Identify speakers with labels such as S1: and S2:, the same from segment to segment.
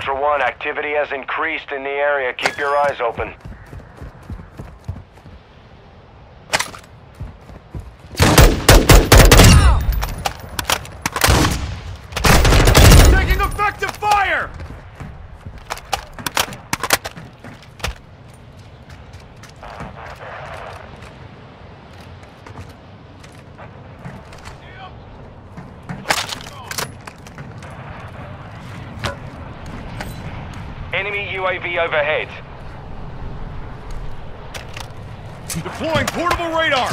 S1: Ultra One, activity has increased in the area. Keep your eyes open.
S2: Taking effective fire!
S1: Enemy UAV overhead.
S2: Deploying portable radar!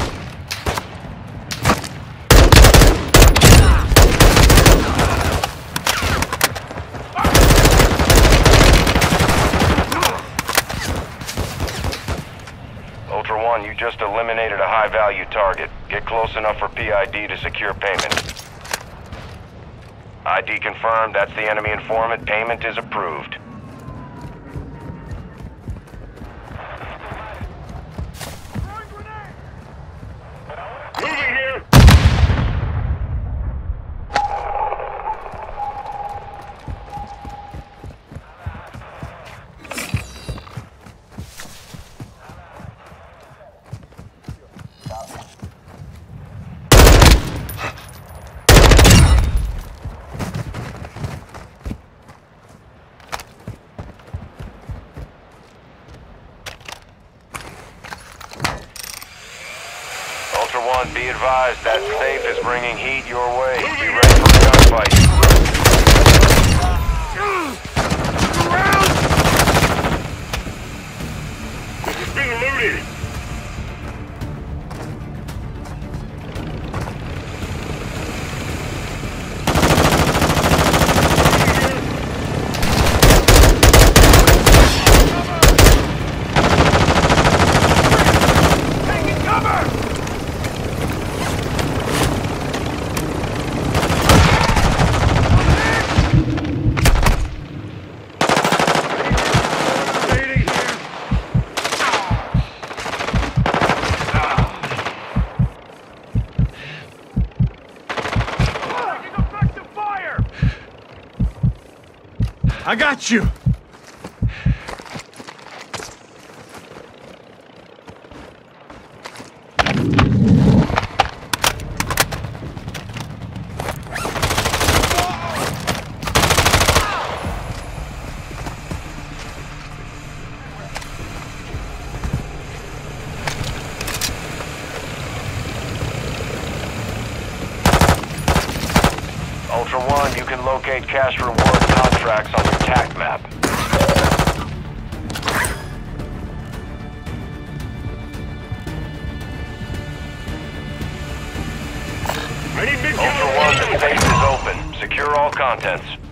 S1: Ultra One, you just eliminated a high-value target. Get close enough for PID to secure payment. ID confirmed. That's the enemy informant. Payment is approved. 1, be advised, that safe is bringing heat your way. Be ready for a gunfight.
S3: It's been looted!
S2: I got you!
S1: Ultra One, you can locate cash reward contracts on your TAC map.
S3: I need big
S1: Ultra One, the safe is open. Secure all contents.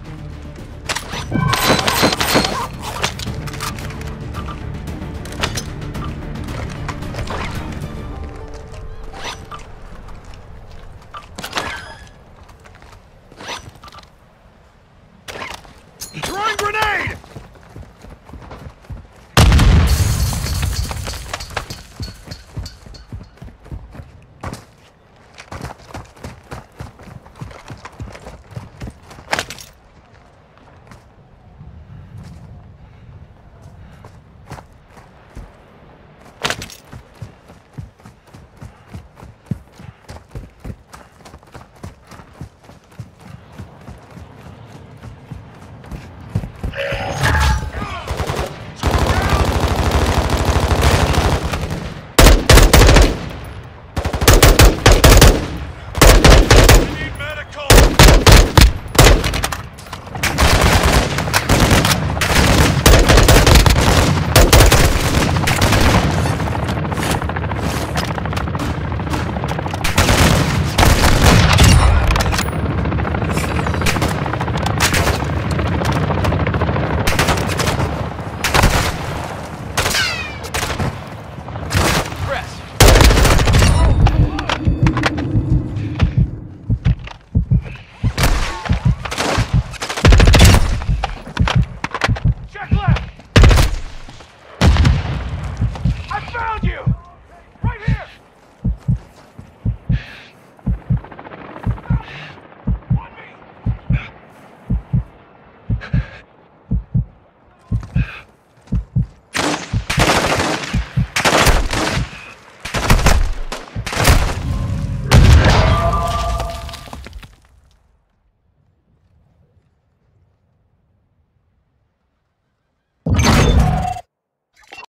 S1: Throwing grenade!